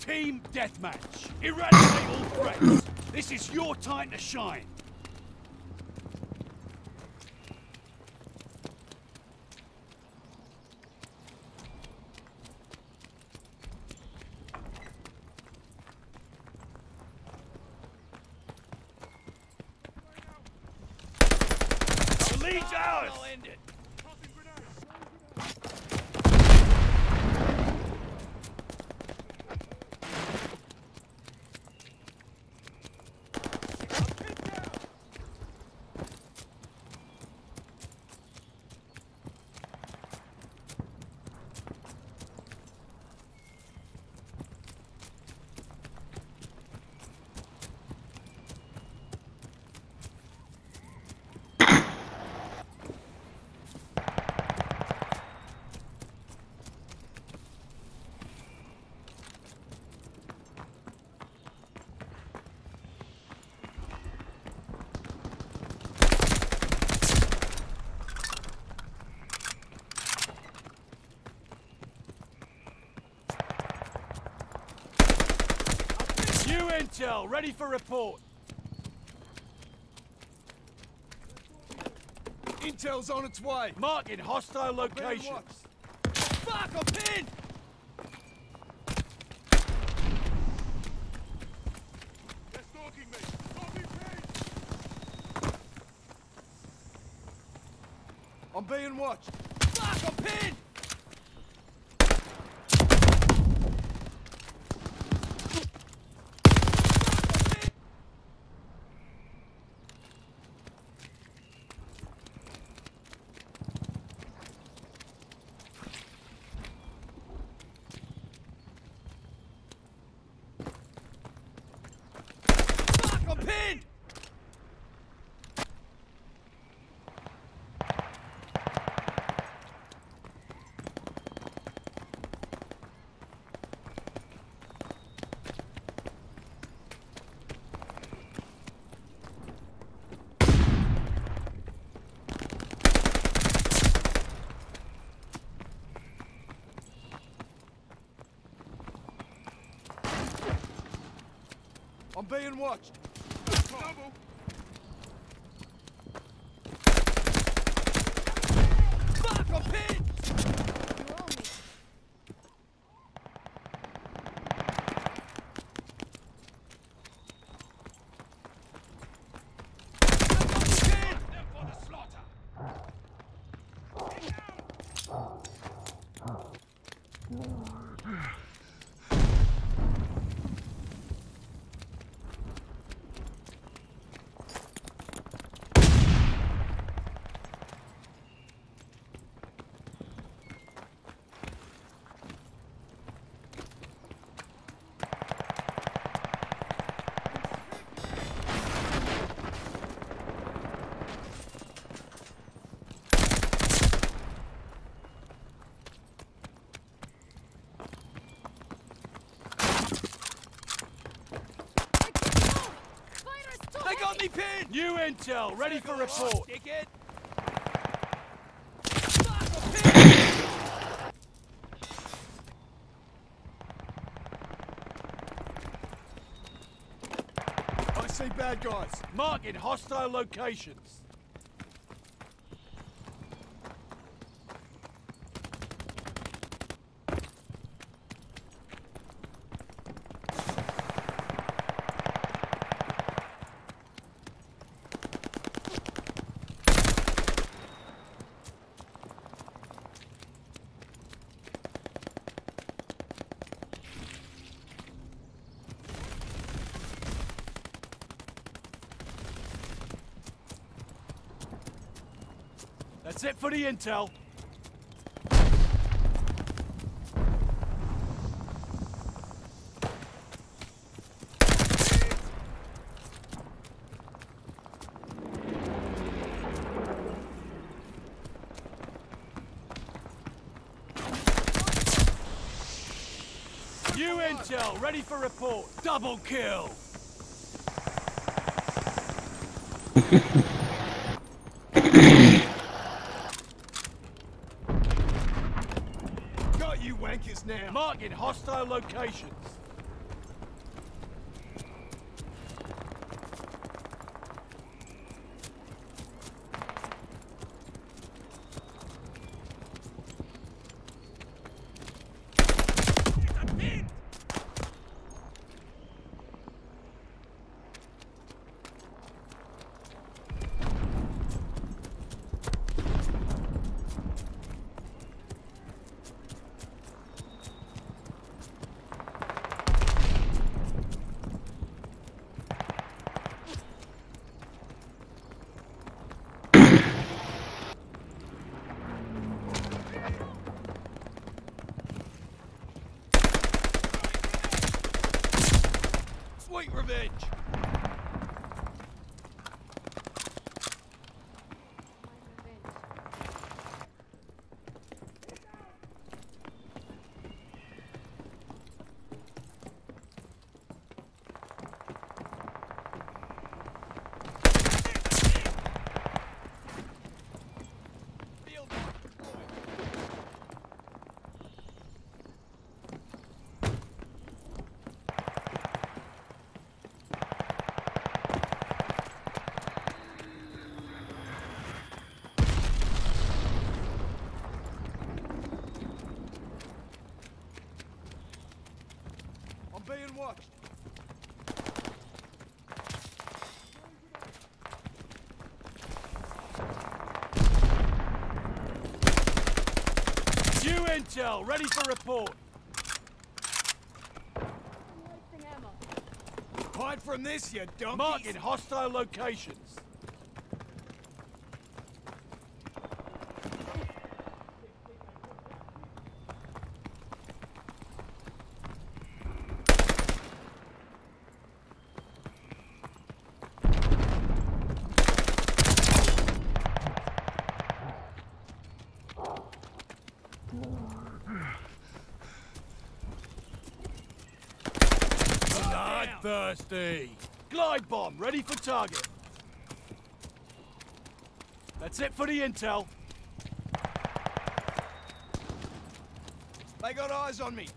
Team Deathmatch. Eradicate all threats. This is your time to shine. The lead's ours! I'll end it. Intel, ready for report. Intel's on its way. Marking hostile location. Fuck, I'm pinned! They're stalking me. Stalking me. I'm being watched. Fuck, I'm pinned! Fuck, I'm pinned! I'm being watched. Double. Fuck, I'm pinned! They got me pinned! New intel, ready for report. I see bad guys. Marking hostile locations. That's it for the intel. New intel, ready for report. Double kill. Got you wankers now. Marking hostile locations. New intel, ready for report. Hide from this, you donkey. Marking hostile locations. Bloodthirsty. Glide bomb, ready for target. That's it for the intel. They got eyes on me.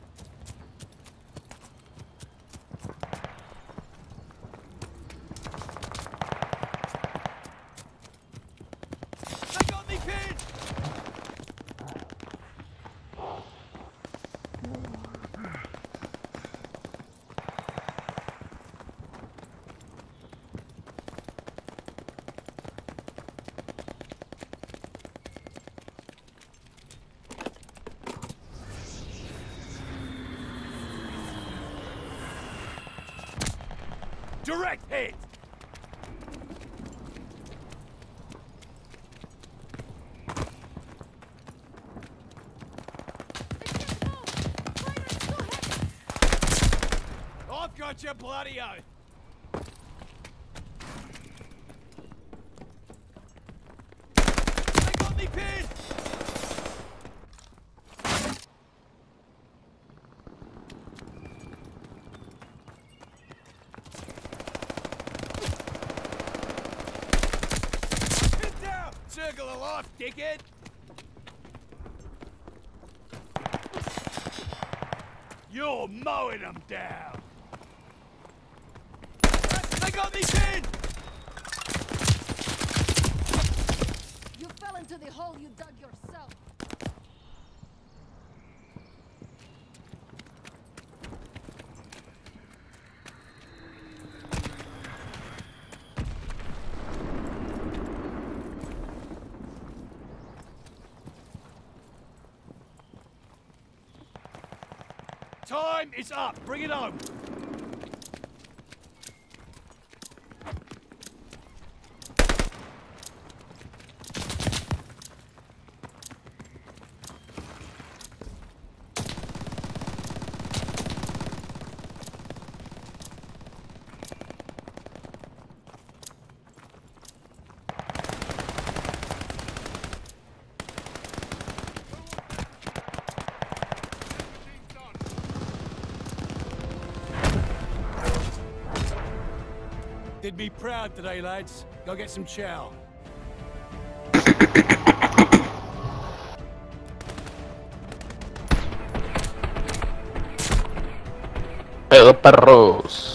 They got me pinned! Direct hit! I've got your bloody oath! They got me pinned! Get down! Circle of dickhead! You're mowing them down! They got me pinned! You fell into the hole you dug yourself. Time is up! Bring it home! Did me proud today, lads. Go get some chow. Perros.